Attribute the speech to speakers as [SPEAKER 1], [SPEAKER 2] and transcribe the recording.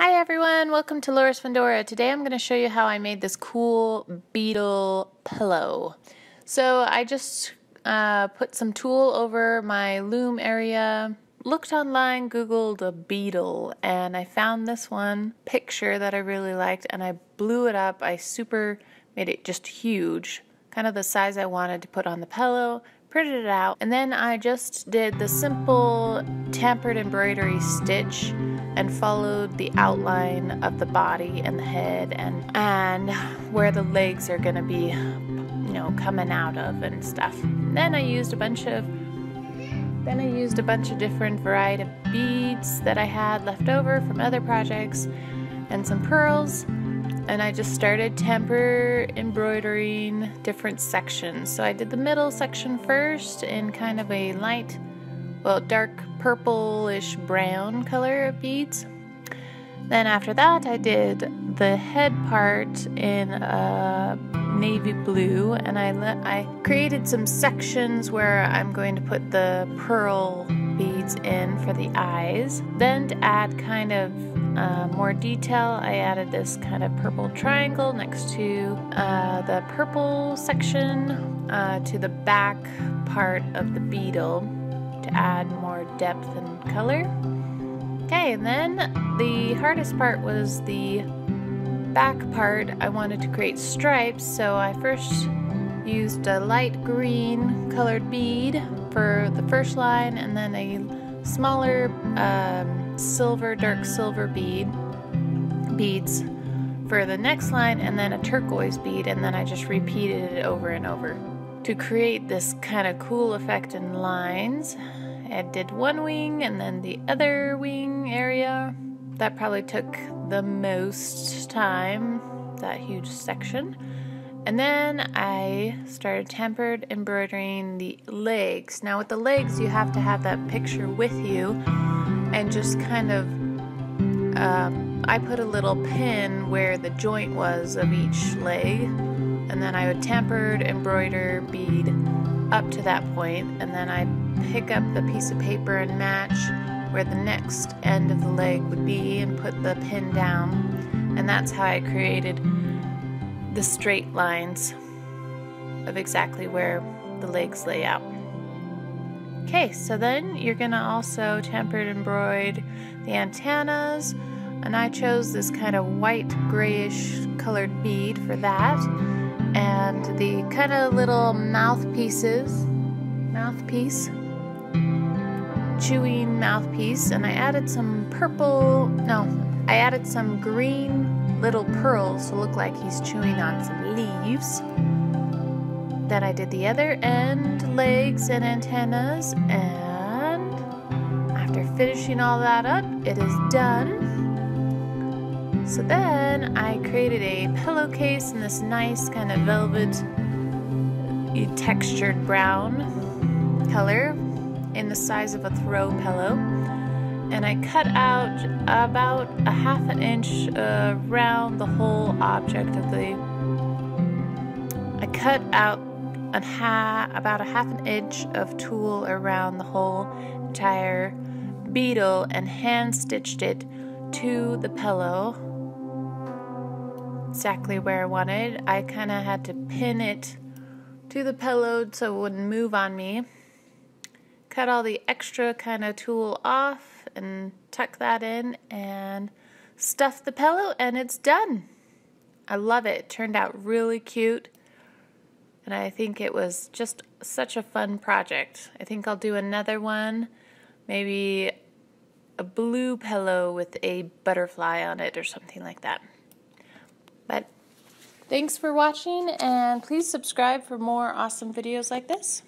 [SPEAKER 1] Hi everyone, welcome to Laura's Fundora. Today I'm going to show you how I made this cool beetle pillow. So I just uh, put some tulle over my loom area, looked online, googled a beetle, and I found this one picture that I really liked and I blew it up. I super made it just huge, kind of the size I wanted to put on the pillow, printed it out, and then I just did the simple tambour embroidery stitch and followed the outline of the body and the head and and where the legs are going to be you know coming out of and stuff. Then I used a bunch of then I used a bunch of different variety of beads that I had left over from other projects and some pearls and I just started tambour embroidering different sections. So I did the middle section first in kind of a light well, dark purplish brown color beads. Then after that, I did the head part in a navy blue, and I let, I created some sections where I'm going to put the pearl beads in for the eyes. Then to add kind of uh, more detail, I added this kind of purple triangle next to uh, the purple section uh, to the back part of the beetle to add more depth and color. Okay, and then the hardest part was the back part. I wanted to create stripes, so I first used a light green colored bead for the first line and then a smaller um, silver, dark silver bead beads for the next line and then a turquoise bead and then I just repeated it over and over to create this kind of cool effect in lines. I did one wing and then the other wing area. That probably took the most time, that huge section. And then I started tambour embroidering the legs. Now with the legs, you have to have that picture with you and just kind of, uh, I put a little pin where the joint was of each leg and then I would tambour embroider bead up to that point and then I'd pick up the piece of paper and match where the next end of the leg would be and put the pin down and that's how I created the straight lines of exactly where the legs lay out. Okay, so then you're gonna also tambour embroid the antennas and I chose this kind of white grayish colored bead for that and the kind of little mouthpieces, mouthpiece, chewing mouthpiece, and I added some purple, no, I added some green little pearls to look like he's chewing on some leaves. Then I did the other end, legs and antennas, and after finishing all that up, it is done. So then I created a pillowcase in this nice kind of velvet uh, textured brown color in the size of a throw pillow. And I cut out about a half an inch uh, around the whole object of the. I cut out a ha- about a half an inch of tulle around the whole entire beetle and hand stitched it to the pillow exactly where I wanted. I kind of had to pin it to the pillow so it wouldn't move on me. Cut all the extra kind of tulle off and tuck that in and stuff the pillow and it's done. I love it. It turned out really cute. And I think it was just such a fun project. I think I'll do another one, maybe a blue pillow with a butterfly on it or something like that. But thanks for watching and please subscribe for more awesome videos like this.